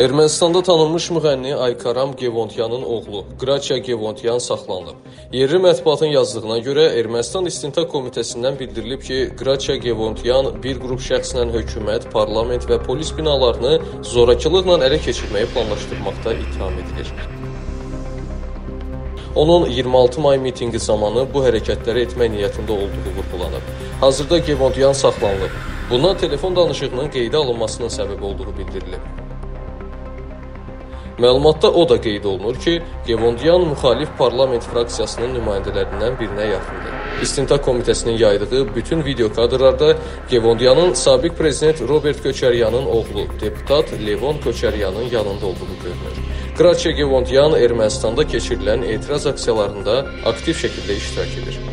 Ermənistanda tanınmış müğənni Aykaram Gevondyanın oğlu Qraçya Gevondyan saxlanılıb. Yerli mətbuatın yazdığına görə Ermənistan İstintaq Komitəsindən bildirilib ki, Qraçya Gevondyan bir qrup şəxslə hökumət, parlament və polis binalarını zorakılıqla ələ keçirməyi planlaşdırmaqda ittiham edilir. Onun 26 may mitinqi zamanı bu hərəkətləri etmək niyyətində olduğu vurğulanıb. Hazırda Gevondyan saxlanılıb. Bundan telefon danışığının qeydə alınmasının səbəb olduğu bildirilib. Məlumatda o da qeyd olunur ki, Gevondyan müxalif parlament fraksiyasının nümayəndələrindən birinə yaxındır. İstintaq Komitəsinin yaydığı bütün video kadrlarda Gevondyanın sabiq prezident Robert Köçəryanın oğlu deputat Levon Köçəryanın yanında olduğu görünür. Qraçya Gevondyan Ermənistanda keçirilən etiraz aksiyalarında aktiv şəkildə iştirak edir.